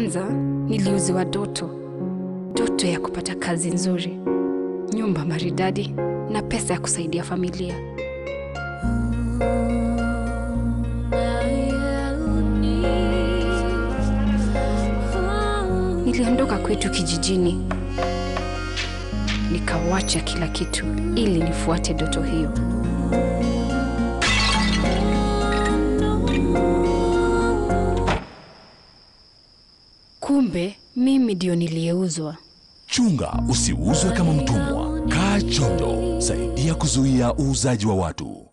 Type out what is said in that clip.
Kwanza niliuziwa doto, doto ya kupata kazi nzuri, nyumba maridadi na pesa ya kusaidia familia. Niliondoka kwetu kijijini, nikawacha kila kitu ili nifuate doto hiyo. Kumbe mimi ndio niliyeuzwa. Chunga usiuzwe kama mtumwa. Kaa chondo, saidia kuzuia uuzaji wa watu.